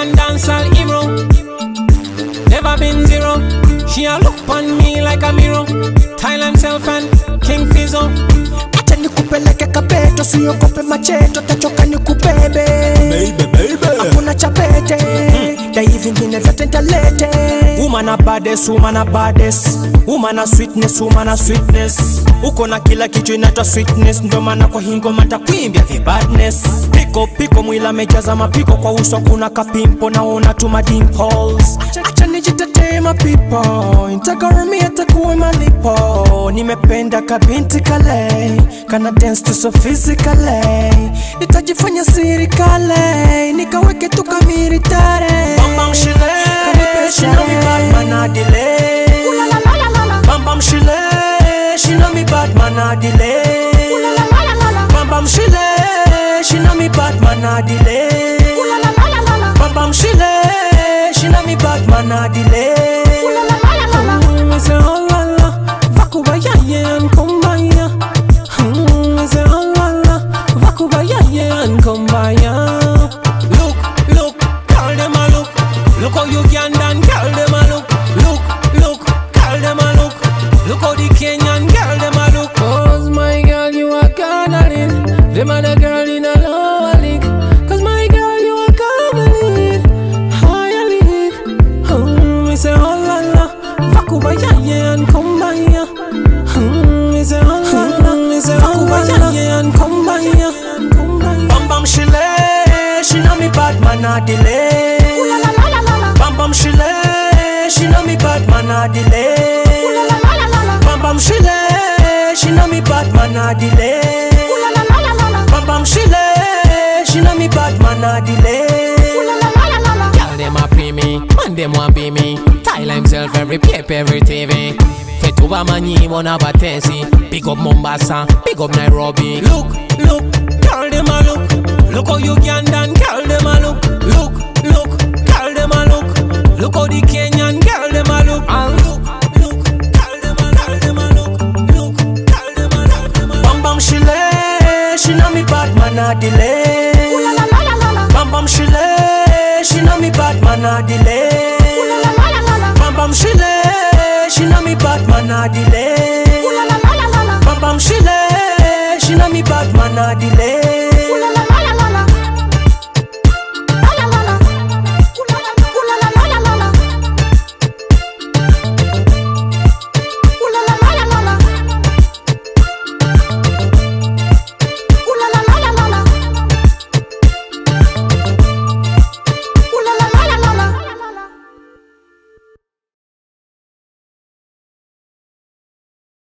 African dancehall hero. Never been zero. She a look on me like a mirror. Thailand self and King Fizzo. Acha nikupeleke kapeto, siogope macheto, tachoka nikubebe. Baby, baby. Hakuna chapete. Mm. Dai hivi ngine zote nitalete vingine a baddest, woman a baddest, woman a sweetness woman a sweetness. Uko na kila kitu inaitwa sweetness. Ndio maana kwa hingo matakuimbia vibadness. Piko piko mwila mejaza mapiko. Kwa uso kuna kapimpo naona tu madimples. acha nijitetee mapipo ntagarami atakuwe malipo nimependa kabinti kale. Kana dance to so physically. Nitajifanya siri kale. Nikaweke tu kamiri tare know bad man a delay. Bam bam shile She know me bad man a delay. Bam bam shile She know me bad man a delay. Me say oh la la, vakubaya yeah and kumbaya. Hmm, me say oh la la, yeah and kumbaya. Look, look, girl them a look. Look how you can dance, girl them coloring. Them other girl in a lower league. Cause my girl you a coming higher league. Hmm, me say oh la la, vakubaya yeah and kumbaya. Hmm, me say oh la la, me say vakubaya yeah and kumbaya. Bam bam shile She know me bad man a delay Bam bam shile She know me bad man a delay Bam bam shile She know me bad man a delay bad man a delay Girl them a pay me, man them want be me. Tyler himself every paper, every TV. Fetuba manyi wanna batensi. Big up Mombasa, big up Nairobi. Look, look, girl them a look. Look how you can dance, girl them a look. Look, look, girl them a look. Look how the Kenyan girl them a look. And look, look, girl them a, girl them a look. Look, girl them a, girl them a. Bam bam shile She know me bad man a delay man a delay. Bam bam shile She know me bad man delay. Bam bam shile She know me bad man delay